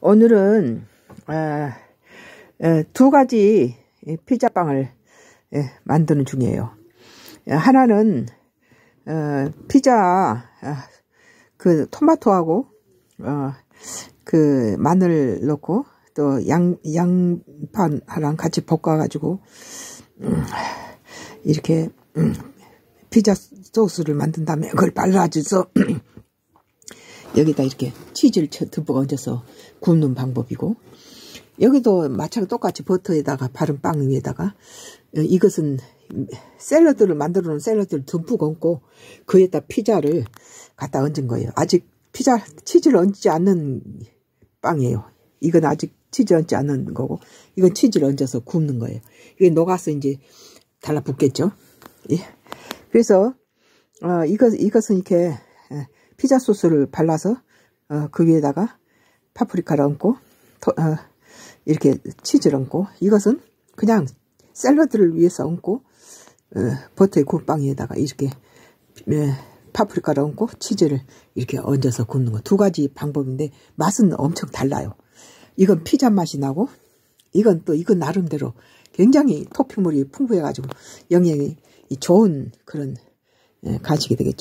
오늘은 아, 에, 두 가지 피자빵을 에, 만드는 중이에요. 하나는 어, 피자 아, 그 토마토하고 어, 그 마늘 넣고 또 양 양파랑 같이 볶아가지고 음, 이렇게 음, 피자 소스를 만든 다음에 그걸 발라줘서 여기다 이렇게 치즈를 듬뿍 얹어서 굽는 방법이고 여기도 마찬가지 똑같이 버터에다가 바른 빵 위에다가 어, 이것은 샐러드를 만들어 놓은 샐러드를 듬뿍 얹고 그에다 피자를 갖다 얹은 거예요. 아직 피자 치즈를 얹지 않는 빵이에요. 이건 아직 치즈 얹지 않는 거고 이건 치즈를 얹어서 굽는 거예요. 이게 녹아서 이제 달라붙겠죠. 예. 그래서 어, 이것 이것은 이렇게 피자 소스를 발라서 어, 그 위에다가 파프리카를 얹고 토, 어, 이렇게 치즈를 얹고 이것은 그냥 샐러드를 위해서 얹고 어, 버터의 굴빵에다가 이렇게 에, 파프리카를 얹고 치즈를 이렇게 얹어서 굽는 거 두 가지 방법인데 맛은 엄청 달라요. 이건 피자 맛이 나고 이건 또 이건 나름대로 굉장히 토핑물이 풍부해가지고 영양이 좋은 그런 간식이 되겠죠.